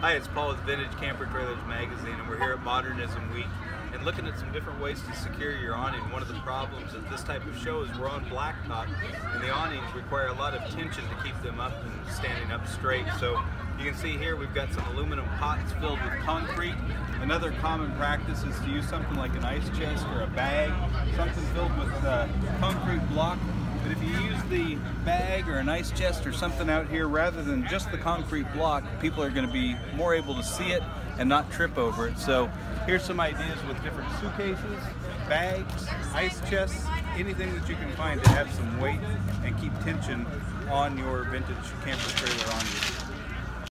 Hi, it's Paul with Vintage Camper Trailers Magazine, and we're here at Modernism Week and looking at some different ways to secure your awning. One of the problems at this type of show is we're on blacktop, and the awnings require a lot of tension to keep them up and standing up straight. So you can see here we've got some aluminum pots filled with concrete. Another common practice is to use something like an ice chest or a bag, something filled with uh, concrete block but if you use the bag or an ice chest or something out here rather than just the concrete block, people are going to be more able to see it and not trip over it. So here's some ideas with different suitcases, bags, ice chests, anything that you can find to have some weight and keep tension on your vintage camper trailer awning.